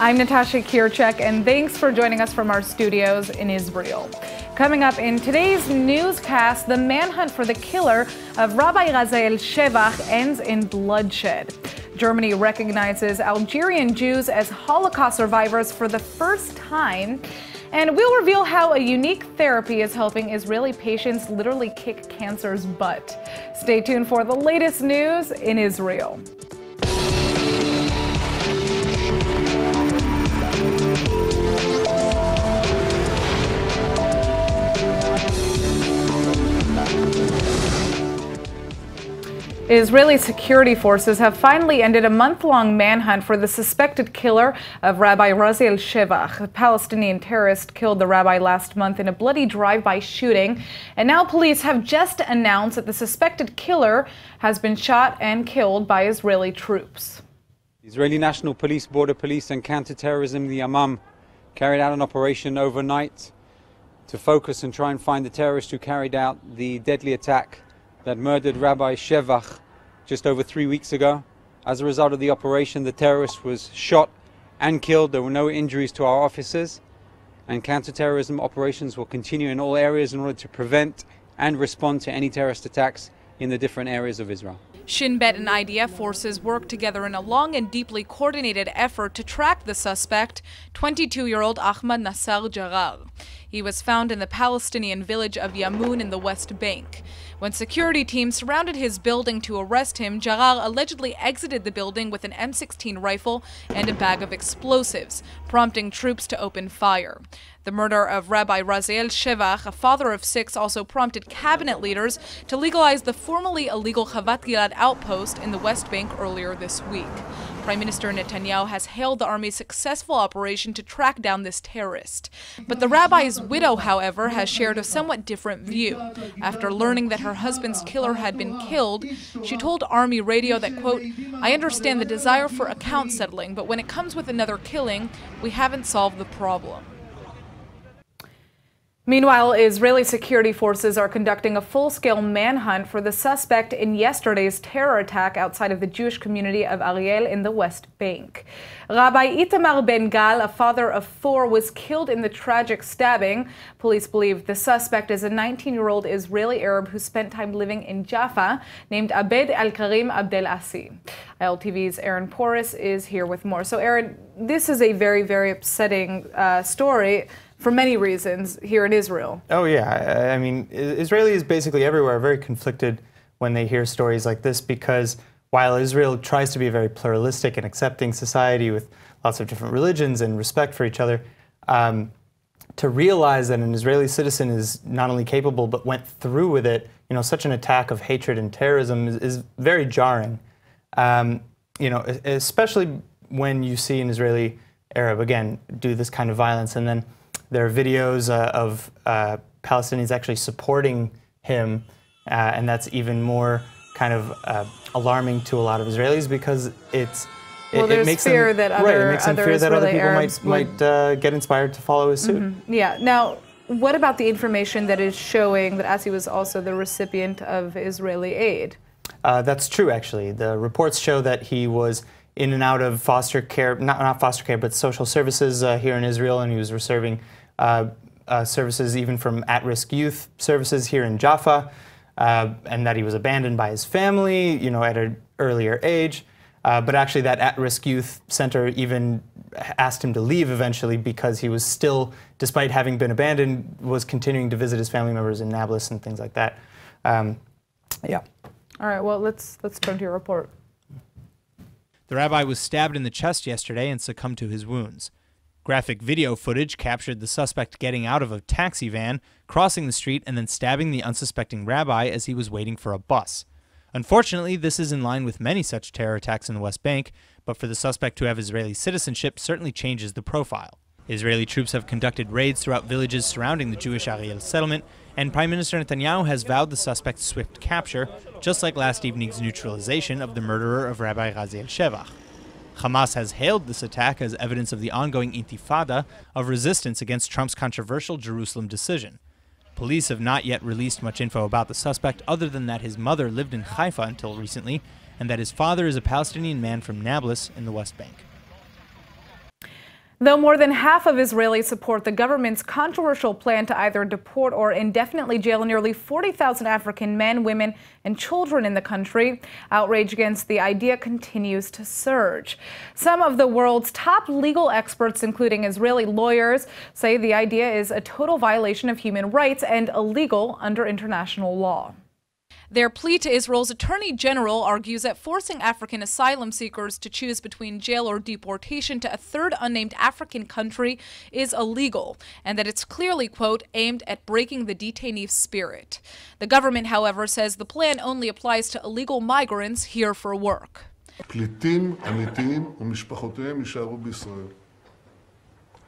I'm Natasha Kirchek, and thanks for joining us from our studios in Israel. Coming up in today's newscast, the manhunt for the killer of Rabbi Raziel Shevach ends in bloodshed. Germany recognizes Algerian Jews as Holocaust survivors for the first time. And we'll reveal how a unique therapy is helping Israeli patients literally kick cancer's butt. Stay tuned for the latest news in Israel. Israeli security forces have finally ended a month long manhunt for the suspected killer of Rabbi Raziel Shevach. A Palestinian terrorist killed the rabbi last month in a bloody drive by shooting. And now police have just announced that the suspected killer has been shot and killed by Israeli troops. The Israeli National Police, Border Police, and Counterterrorism, the Yamam, carried out an operation overnight to focus and try and find the terrorist who carried out the deadly attack that murdered Rabbi Shevach just over three weeks ago. As a result of the operation, the terrorist was shot and killed. There were no injuries to our officers. And counterterrorism operations will continue in all areas in order to prevent and respond to any terrorist attacks in the different areas of Israel. Shin Bet and IDF forces worked together in a long and deeply coordinated effort to track the suspect, 22 year old Ahmad Nassar Jarar. He was found in the Palestinian village of Yamoun in the West Bank. When security teams surrounded his building to arrest him, Jarar allegedly exited the building with an M16 rifle and a bag of explosives, prompting troops to open fire. The murder of Rabbi Raziel Shevach, a father of six, also prompted cabinet leaders to legalize the formerly illegal Chavat Gilad outpost in the West Bank earlier this week. Prime Minister Netanyahu has hailed the army's successful operation to track down this terrorist. But the rabbi's widow, however, has shared a somewhat different view. After learning that her husband's killer had been killed, she told Army Radio that, quote, I understand the desire for account settling, but when it comes with another killing, we haven't solved the problem. Meanwhile, Israeli security forces are conducting a full scale manhunt for the suspect in yesterday's terror attack outside of the Jewish community of Ariel in the West Bank. Rabbi Itamar Ben Gal, a father of four, was killed in the tragic stabbing. Police believe the suspect is a 19 year old Israeli Arab who spent time living in Jaffa named Abed Al Karim Abdel Asi. ILTV's Aaron Porras is here with more. So, Aaron, this is a very, very upsetting uh, story for many reasons here in Israel. Oh, yeah. I mean, Israelis basically everywhere are very conflicted when they hear stories like this because while Israel tries to be a very pluralistic and accepting society with lots of different religions and respect for each other, um, to realize that an Israeli citizen is not only capable but went through with it, you know, such an attack of hatred and terrorism is, is very jarring. Um, you know, especially when you see an Israeli Arab again do this kind of violence and then there are videos uh, of uh, Palestinians actually supporting him, uh, and that's even more kind of uh, alarming to a lot of Israelis because it's well, it, it makes fear them, that other, right, it makes them fear Israeli that other people Arabs might, might uh, get inspired to follow his suit. Mm-hmm. Yeah. Now, what about the information that is showing that Asi was also the recipient of Israeli aid? Uh, that's true, actually. The reports show that he was in and out of foster care, not, not foster care, but social services uh, here in Israel, and he was receiving uh, services even from at-risk youth services here in Jaffa, uh, and that he was abandoned by his family, you know, at an earlier age. Uh, but actually, that at-risk youth center even asked him to leave eventually because he was still, despite having been abandoned, was continuing to visit his family members in Nablus and things like that. Um, yeah. All right. Well, let's let's turn to your report. The rabbi was stabbed in the chest yesterday and succumbed to his wounds. Graphic video footage captured the suspect getting out of a taxi van, crossing the street, and then stabbing the unsuspecting rabbi as he was waiting for a bus. Unfortunately, this is in line with many such terror attacks in the West Bank, but for the suspect to have Israeli citizenship certainly changes the profile. Israeli troops have conducted raids throughout villages surrounding the Jewish Ariel settlement, and Prime Minister Netanyahu has vowed the suspect's swift capture, just like last evening's neutralization of the murderer of Rabbi Raziel Shevach. Hamas has hailed this attack as evidence of the ongoing intifada of resistance against Trump's controversial Jerusalem decision. Police have not yet released much info about the suspect other than that his mother lived in Haifa until recently and that his father is a Palestinian man from Nablus in the West Bank. Though more than half of Israelis support the government's controversial plan to either deport or indefinitely jail nearly 40,000 African men, women, and children in the country, outrage against the idea continues to surge. Some of the world's top legal experts, including Israeli lawyers, say the idea is a total violation of human rights and illegal under international law. Their plea to Israel's Attorney General argues that forcing African asylum seekers to choose between jail or deportation to a third unnamed African country is illegal, and that it's clearly, quote, aimed at breaking the detainee's spirit. The government, however, says the plan only applies to illegal migrants here for work. פליטים אמיתיים ומשפחותיהם יישארו בישראל.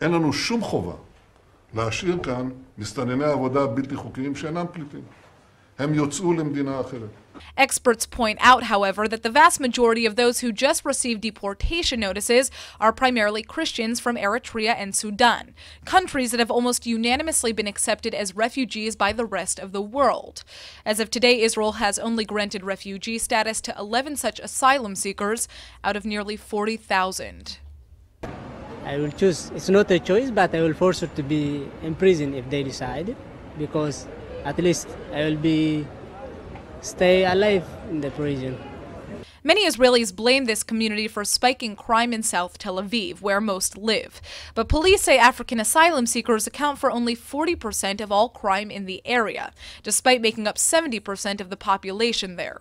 אין לנו שום חובה להשאיר כאן מסתנני עבודה בלתי חוקיים שאינם פליטים. הם יוצאו למדינה אחרת. Experts point out, however, that the vast majority of those who just received deportation notices are primarily Christians from Eritrea and Sudan, countries that have almost unanimously been accepted as refugees by the rest of the world. As of today, Israel has only granted refugee status to 11 such asylum seekers out of nearly 40,000. I will choose. It's not a choice, but I will force her to be in prison if they decide, because at least I will be stay alive in the prison. Many Israelis blame this community for spiking crime in South Tel Aviv, where most live. But police say African asylum seekers account for only 40% of all crime in the area, despite making up 70% of the population there.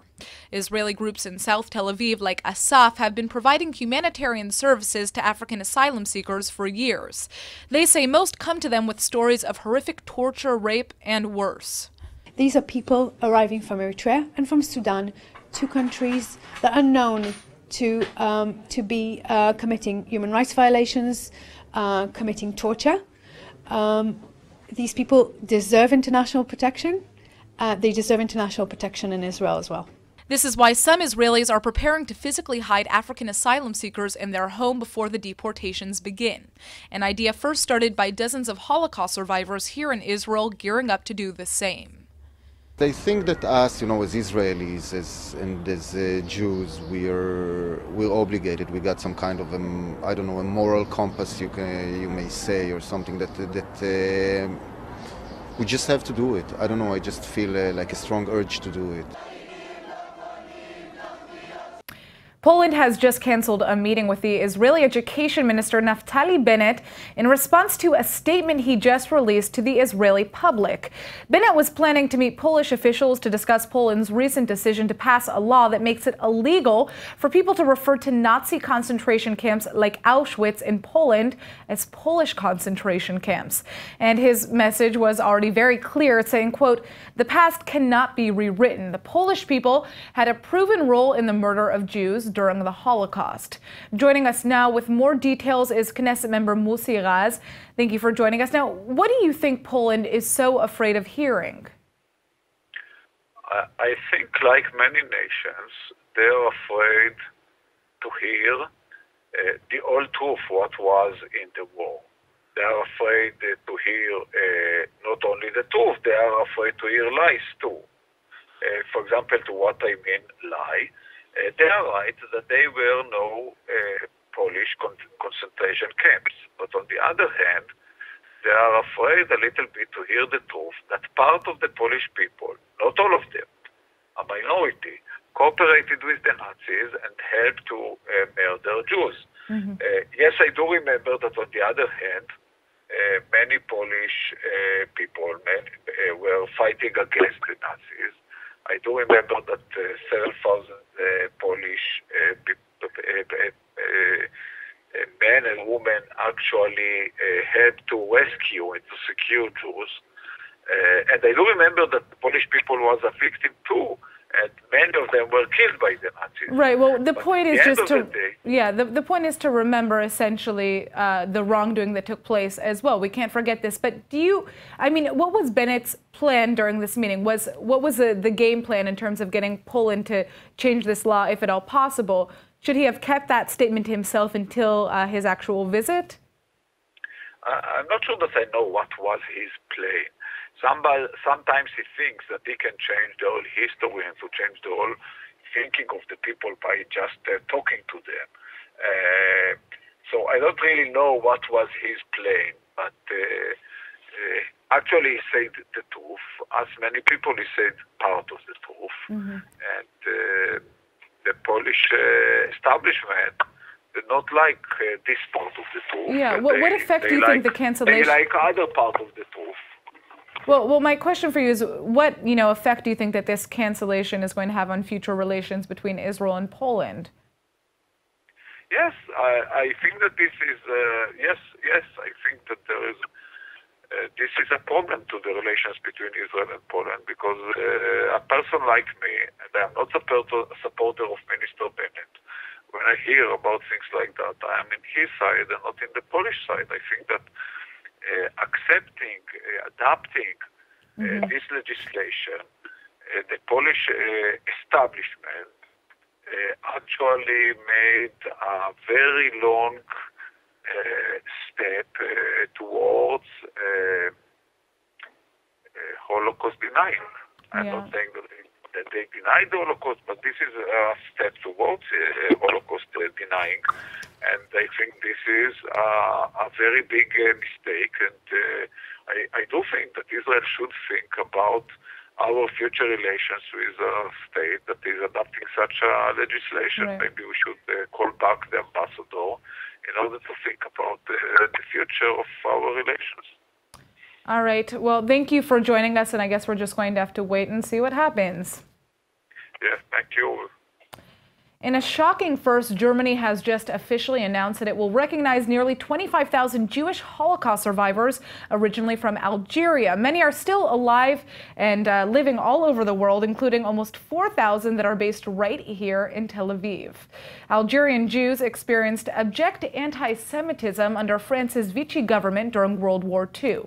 Israeli groups in South Tel Aviv, like Asaf, have been providing humanitarian services to African asylum seekers for years. They say most come to them with stories of horrific torture, rape, and worse. These are people arriving from Eritrea and from Sudan two countries that are known to, um, to be uh, committing human rights violations, uh, committing torture. Um, these people deserve international protection. Uh, they deserve international protection in Israel as well. This is why some Israelis are preparing to physically hide African asylum seekers in their home before the deportations begin. An idea first started by dozens of Holocaust survivors here in Israel gearing up to do the same. They think that us, you know, as Israelis as, and as uh, Jews, we are we're obligated. We got some kind of a, I don't know, a moral compass, you can you may say, or something that that uh, we just have to do it. I don't know. I just feel uh, like a strong urge to do it. Poland has just canceled a meeting with the Israeli Education Minister Naftali Bennett in response to a statement he just released to the Israeli public. Bennett was planning to meet Polish officials to discuss Poland's recent decision to pass a law that makes it illegal for people to refer to Nazi concentration camps like Auschwitz in Poland as Polish concentration camps. And his message was already very clear, saying, quote, the past cannot be rewritten. The Polish people had a proven role in the murder of Jews during the Holocaust. Joining us now with more details is Knesset member Mossi Raz. Thank you for joining us. Now, what do you think Poland is so afraid of hearing? I think, like many nations, they're afraid to hear uh, the whole truth, what was in the war. They are afraid uh, to hear uh, not only the truth, they are afraid to hear lies too. Uh, for example, to what I mean lie, uh, they are right that they were no uh, Polish con concentration camps. But on the other hand, they are afraid a little bit to hear the truth that part of the Polish people, not all of them, a minority, cooperated with the Nazis and helped to uh, murder Jews. Mm -hmm. uh, yes, I do remember that on the other hand, uh, many Polish uh, people many, uh, were fighting against the Nazis. I do remember that uh, several thousand uh, Polish uh, men and women actually helped to rescue and to secure Jews. and I do remember that Polish people was a victim too many of them were killed by the Nazis. Right. Well, the but point is just to day, yeah. The, the point is to remember essentially uh, the wrongdoing that took place as well. We can't forget this. But do you? I mean, what was Bennett's plan during this meeting? Was what was the, the game plan in terms of getting Poland to change this law, if at all possible? Should he have kept that statement to himself until uh, his actual visit? I'm not sure that I know what was his plan. Somebody, sometimes he thinks that he can change the whole history and to change the whole thinking of the people by just uh, talking to them. Uh, So I don't really know what was his plan, but uh, uh, actually he said the truth. As many people, he said part of the truth. Mm-hmm. And uh, the Polish uh, establishment did not like uh, this part of the truth. Yeah, what- what effect do they you think the cancellation- They like other part of the truth. Well, well, my question for you is, what you know effect do you think that this cancellation is going to have on future relations between Israel and Poland? Yes, I, I think that this is uh, yes, yes. I think that there is uh, this is a problem to the relations between Israel and Poland because uh, a person like me, and I'm not a supporter, of Minister Bennett. When I hear about things like that, I am in his side and not in the Polish side. I think that accepting, uh, adapting uh, this legislation, uh, the Polish uh, establishment uh, actually made a very long uh, step uh, towards uh, uh, Holocaust denying. I'm Yeah. not saying that they, that they denied the Holocaust, but this is a step towards uh, Holocaust uh, denying. And I think this is uh, a very big uh, mistake. And uh, I, I do think that Israel should think about our future relations with a state that is adopting such a legislation. Right. Maybe we should uh, call back the ambassador in order to think about uh, the future of our relations. All right. Well, thank you for joining us, and I guess we're just going to have to wait and see what happens. Yes, thank you. In a shocking first, Germany has just officially announced that it will recognize nearly 25,000 Jewish Holocaust survivors originally from Algeria. Many are still alive and uh, living all over the world, including almost 4,000 that are based right here in Tel Aviv. Algerian Jews experienced abject anti Semitism under France's Vichy government during World War II.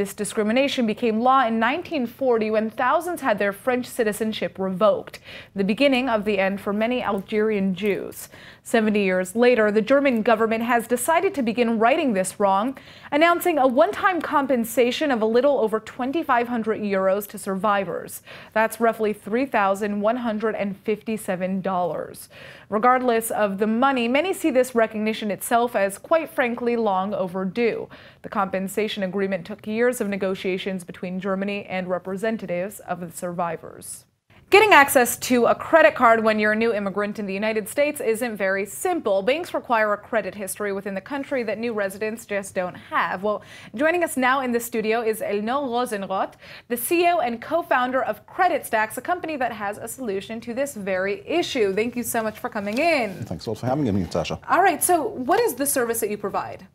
This discrimination became law in 1940 when thousands had their French citizenship revoked, the beginning of the end for many Algerian Jews. 70 years later, the German government has decided to begin righting this wrong, announcing a one time compensation of a little over 2,500 euros to survivors. That's roughly $3,157. Regardless of the money, many see this recognition itself as, quite frankly, long overdue. The compensation agreement took years of negotiations between Germany and representatives of the survivors. Getting access to a credit card when you're a new immigrant in the United States isn't very simple. Banks require a credit history within the country that new residents just don't have. Well, joining us now in the studio is Elno Rosenroth, the CEO and co-founder of Credit Stacks, a company that has a solution to this very issue. Thank you so much for coming in. Thanks a lot for having me, Natasha. All right, so what is the service that you provide?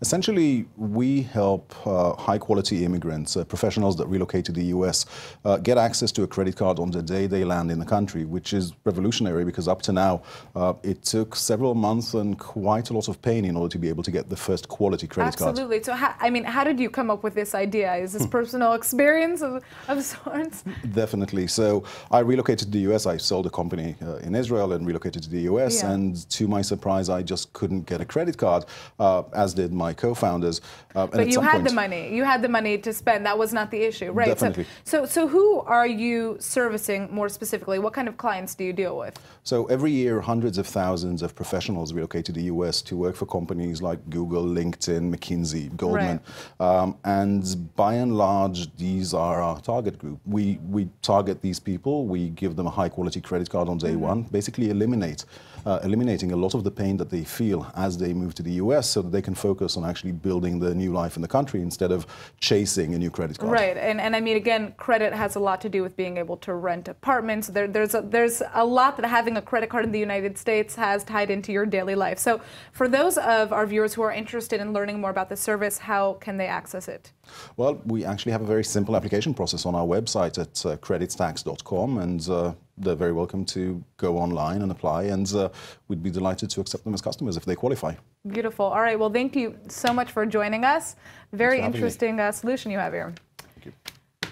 Essentially, we help uh, high quality immigrants, uh, professionals that relocate to the US, uh, get access to a credit card on the day they land in the country, which is revolutionary because up to now uh, it took several months and quite a lot of pain in order to be able to get the first quality credit card. Absolutely. So, how, I mean, how did you come up with this idea? Is this personal experience of, of sorts? Definitely. So I relocated to the US. I sold a company uh, in Israel and relocated to the US. Yeah. And to my surprise, I just couldn't get a credit card, uh, as did my co-founders. Uh, But you had point- the money. You had the money to spend. That was not the issue, right? Definitely. So, so, so who are you servicing more specifically? What kind of clients do you deal with? So every year, hundreds of thousands of professionals relocate to the US to work for companies like Google, LinkedIn, McKinsey, Goldman. Um, and by and large, these are our target group. We, we target these people, we give them a high quality credit card on day one, basically eliminate, uh, eliminating a lot of the pain that they feel as they move to the US so that they can focus on actually building their new life in the country instead of chasing a new credit card. Right, and and I mean again, credit has a lot to do with being able to rent apartments. There, there's a, there's a lot that having a credit card in the United States has tied into your daily life. So, for those of our viewers who are interested in learning more about the service, how can they access it? Well, we actually have a very simple application process on our website at uh, creditstacks.com, and uh, they're very welcome to go online and apply, and uh, we'd be delighted to accept them as customers if they qualify. Beautiful. All right. Well, thank you so much for joining us. Very for having me. interesting uh, solution you have here. Thank you.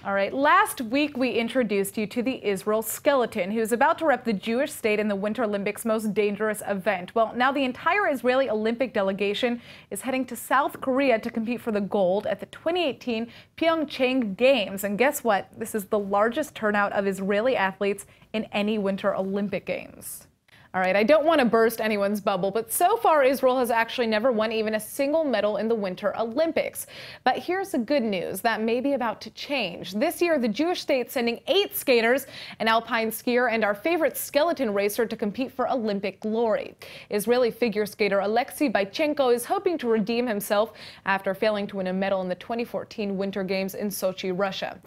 All right. Last week, we introduced you to the Israel skeleton, who's about to rep the Jewish state in the Winter Olympics' most dangerous event. Well, now the entire Israeli Olympic delegation is heading to South Korea to compete for the gold at the 2018 Pyeongchang Games. And guess what? This is the largest turnout of Israeli athletes in any Winter Olympic Games. All right, I don't want to burst anyone's bubble, but so far Israel has actually never won even a single medal in the Winter Olympics. But here's the good news that may be about to change. This year, the Jewish state sending eight skaters, an alpine skier, and our favorite skeleton racer to compete for Olympic glory. Israeli figure skater Alexei Bychenko is hoping to redeem himself after failing to win a medal in the 2014 Winter Games in Sochi, Russia.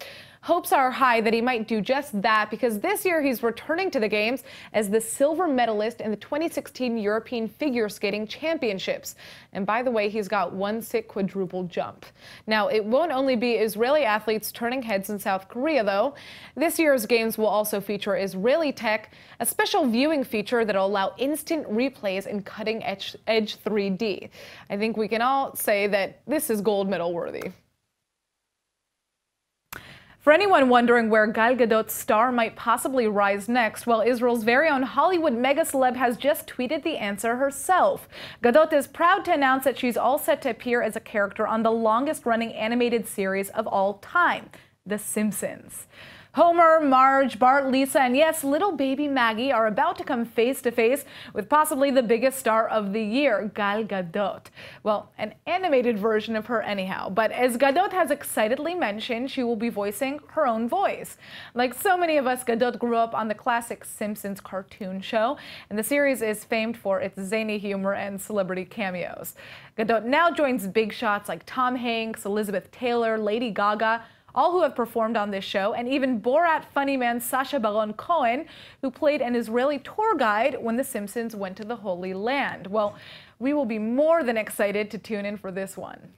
Hopes are high that he might do just that because this year he's returning to the Games as the silver medalist in the 2016 European Figure Skating Championships. And by the way, he's got one sick quadruple jump. Now, it won't only be Israeli athletes turning heads in South Korea, though. This year's Games will also feature Israeli tech, a special viewing feature that'll allow instant replays in cutting edge, edge 3D. I think we can all say that this is gold medal worthy. For anyone wondering where Gal Gadot's star might possibly rise next, well, Israel's very own Hollywood mega celeb has just tweeted the answer herself. Gadot is proud to announce that she's all set to appear as a character on the longest running animated series of all time, The Simpsons. Homer, Marge, Bart, Lisa, and yes, little baby Maggie are about to come face to face with possibly the biggest star of the year, Gal Gadot. Well, an animated version of her anyhow, but as Gadot has excitedly mentioned, she will be voicing her own voice. Like so many of us, Gadot grew up on the classic Simpsons cartoon show, and the series is famed for its zany humor and celebrity cameos. Gadot now joins big shots like Tom Hanks, Elizabeth Taylor, Lady Gaga, all who have performed on this show, and even Borat funny man Sacha Baron Cohen, who played an Israeli tour guide when The Simpsons went to the Holy Land. Well, we will be more than excited to tune in for this one.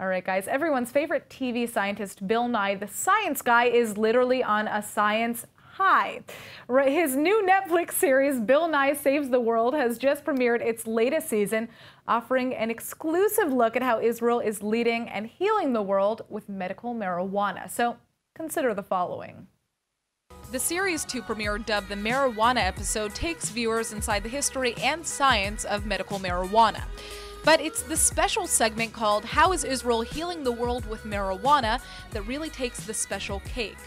All right, guys, everyone's favorite TV scientist, Bill Nye, the science guy, is literally on a science high. His new Netflix series, Bill Nye Saves the World, has just premiered its latest season, offering an exclusive look at how Israel is leading and healing the world with medical marijuana. So consider the following. The Series 2 premiere, dubbed the Marijuana episode, takes viewers inside the history and science of medical marijuana. But it's the special segment called How is Israel Healing the World with Marijuana that really takes the special cake.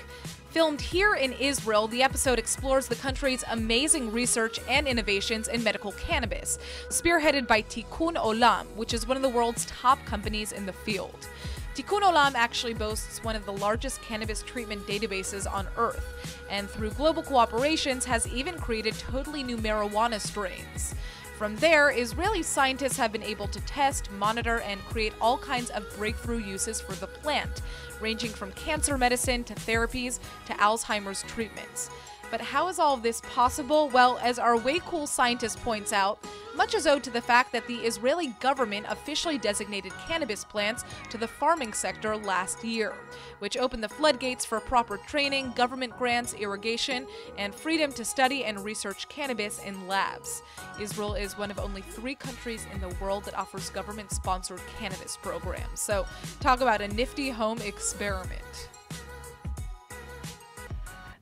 Filmed here in Israel, the episode explores the country's amazing research and innovations in medical cannabis, spearheaded by Tikkun Olam, which is one of the world's top companies in the field. Tikkun Olam actually boasts one of the largest cannabis treatment databases on Earth, and through global cooperations has even created totally new marijuana strains. From there, Israeli scientists have been able to test, monitor, and create all kinds of breakthrough uses for the plant, ranging from cancer medicine to therapies to Alzheimer's treatments. But how is all of this possible? Well, as our way cool scientist points out, much is owed to the fact that the Israeli government officially designated cannabis plants to the farming sector last year, which opened the floodgates for proper training, government grants, irrigation, and freedom to study and research cannabis in labs. Israel is one of only three countries in the world that offers government sponsored cannabis programs. So, talk about a nifty home experiment.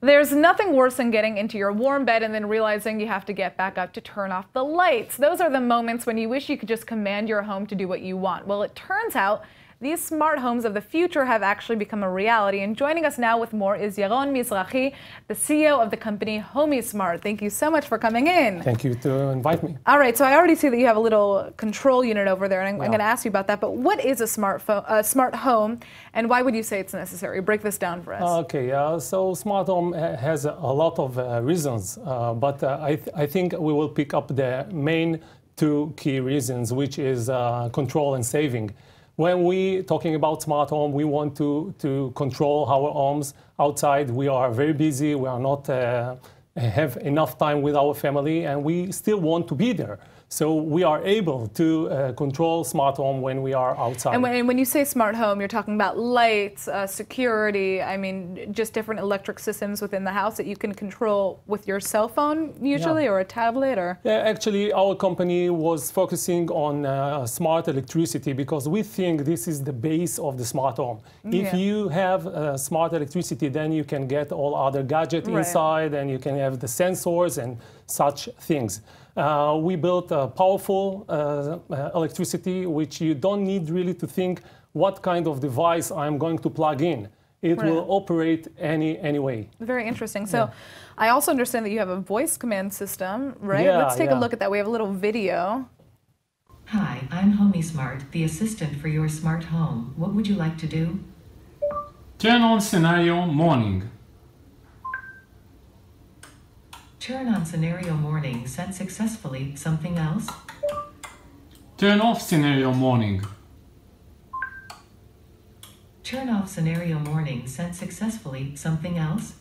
There's nothing worse than getting into your warm bed and then realizing you have to get back up to turn off the lights. Those are the moments when you wish you could just command your home to do what you want. Well, it turns out these smart homes of the future have actually become a reality. And joining us now with more is Yaron Mizrahi, the CEO of the company Homey Smart. Thank you so much for coming in. Thank you to invite me. All right, so I already see that you have a little control unit over there, and I'm, I'm going to ask you about that. But what is a smartphone, a smart home, and why would you say it's necessary? Break this down for us. Okay, uh, so smart home has a lot of uh, reasons, uh, but uh, I, th I think we will pick up the main two key reasons, which is uh, control and saving when we talking about smart home, we want to, to control our homes outside. We are very busy. We are not uh, have enough time with our family, and we still want to be there. So we are able to uh, control smart home when we are outside. And when, and when you say smart home, you're talking about lights, uh, security, I mean, just different electric systems within the house that you can control with your cell phone usually, yeah. or a tablet, or? Yeah, actually, our company was focusing on uh, smart electricity because we think this is the base of the smart home. Yeah. If you have uh, smart electricity, then you can get all other gadgets right. inside, and you can have the sensors and such things. Uh, we built a powerful uh, uh, electricity, which you don't need really to think what kind of device I'm going to plug in. it Right. will operate any any way. Very interesting. So, I also understand that you have a voice command system, right? Yeah, Let's take a look at that. We have a little video. Hi, I'm HomieSmart, the assistant for your smart home. What would you like to do? Turn on scenario morning. Turn on scenario morning set successfully. Something else? Turn off scenario morning. Turn off scenario morning set successfully. Something else?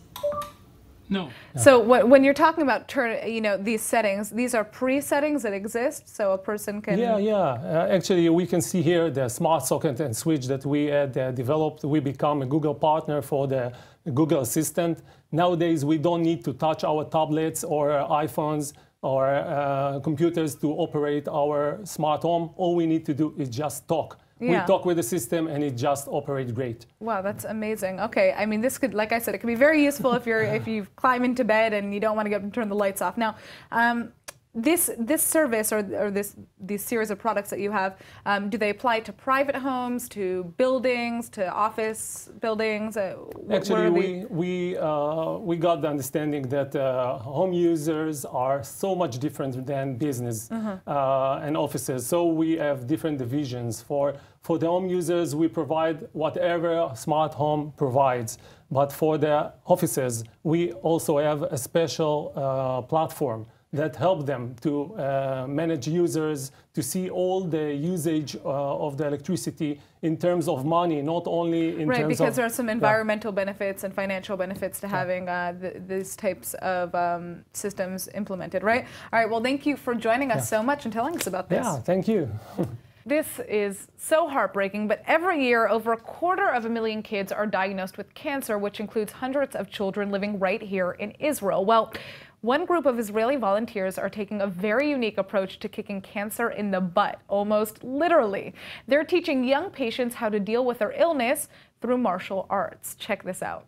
No. So, wh- when you're talking about turn, you know, these settings, these are pre-settings that exist, so a person can. Yeah, yeah. Uh, actually, we can see here the smart socket and switch that we had uh, developed. We become a Google partner for the Google Assistant. Nowadays, we don't need to touch our tablets or iPhones or uh, computers to operate our smart home. All we need to do is just talk. Yeah. We talk with the system and it just operates great. Wow, that's amazing. Okay, I mean, this could, like I said, it could be very useful if you're if you climb into bed and you don't want to get up and turn the lights off. Now, um, this this service or, or this these series of products that you have, um, do they apply to private homes, to buildings, to office buildings? Uh, Actually, we, we, uh, we got the understanding that uh, home users are so much different than business Mhm. uh, and offices. So we have different divisions. For, for the home users, we provide whatever smart home provides. But for the offices, we also have a special uh, platform that help them to uh, manage users, to see all the usage uh, of the electricity in terms of money, not only in right, terms because there are some Yeah. environmental benefits and financial benefits to having uh, th- these types of um, systems implemented, right? All right, well, thank you for joining us so much and telling us about this. Yeah, thank you. This is so heartbreaking, but every year, over a quarter of a million kids are diagnosed with cancer, which includes hundreds of children living right here in Israel. Well, one group of Israeli volunteers are taking a very unique approach to kicking cancer in the butt, almost literally. They're teaching young patients how to deal with their illness through martial arts. Check this out.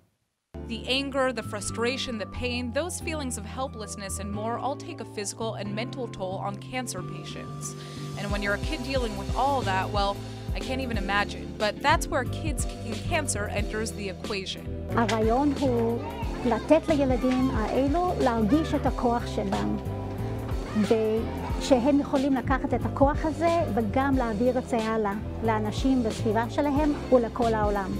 The anger, the frustration, the pain, those feelings of helplessness and more all take a physical and mental toll on cancer patients. And when you're a kid dealing with all that, well, I can't even imagine. But that's where Kids Kicking Cancer enters the equation. הרעיון הוא לתת לילדים האלו להרגיש את הכוח שלהם, ושהם יכולים לקחת את הכוח הזה וגם להעביר את זה הלאה לאנשים בסביבה שלהם ולכל העולם.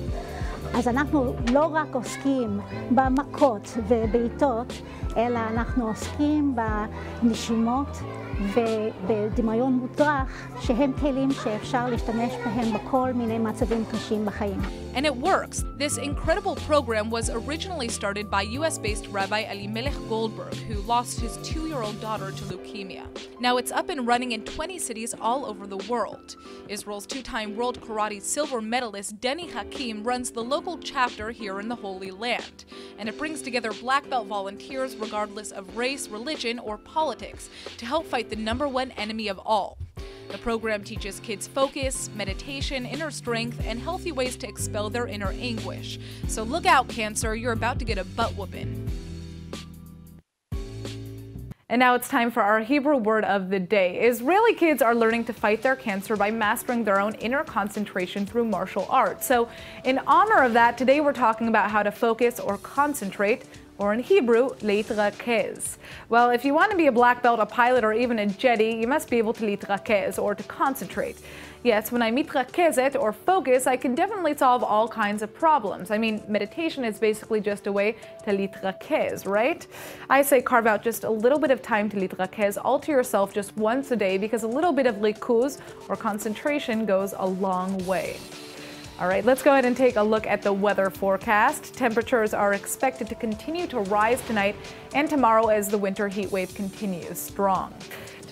אז אנחנו לא רק עוסקים במכות ובעיטות, אלא אנחנו עוסקים בנשימות ובדמיון מודרך, שהם כלים שאפשר להשתמש בהם בכל מיני מצבים קשים בחיים. And it works. This incredible program was originally started by US-based Rabbi Elimelech Goldberg, who lost his two-year-old daughter to leukemia. Now it's up and running in 20 cities all over the world. Israel's two-time world karate silver medalist Danny Hakim runs the local chapter here in the Holy Land. And it brings together black belt volunteers regardless of race, religion, or politics to help fight the number one enemy of all. The program teaches kids focus, meditation, inner strength, and healthy ways to expel their inner anguish. So look out, Cancer, you're about to get a butt whooping. And now it's time for our Hebrew word of the day. Israeli kids are learning to fight their cancer by mastering their own inner concentration through martial arts. So, in honor of that, today we're talking about how to focus or concentrate. Or in Hebrew, litrakez. Well, if you want to be a black belt, a pilot, or even a Jedi, you must be able to litrakez or to concentrate. Yes, when I mitrakzet or focus, I can definitely solve all kinds of problems. I mean, meditation is basically just a way to litrakez, right? I say carve out just a little bit of time to litrakez, to yourself just once a day because a little bit of rikuz or concentration goes a long way. All right, let's go ahead and take a look at the weather forecast. Temperatures are expected to continue to rise tonight and tomorrow as the winter heat wave continues strong.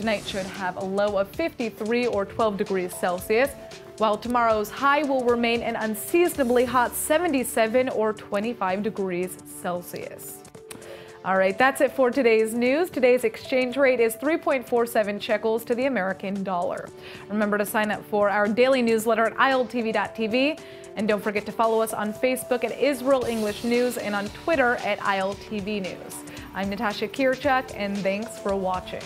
Tonight should have a low of 53 or 12 degrees Celsius, while tomorrow's high will remain an unseasonably hot 77 or 25 degrees Celsius. All right, that's it for today's news. Today's exchange rate is 3.47 shekels to the American dollar. Remember to sign up for our daily newsletter at ILTV.tv. And don't forget to follow us on Facebook at Israel English News and on Twitter at ILTV News. I'm Natasha Kirchuk, and thanks for watching.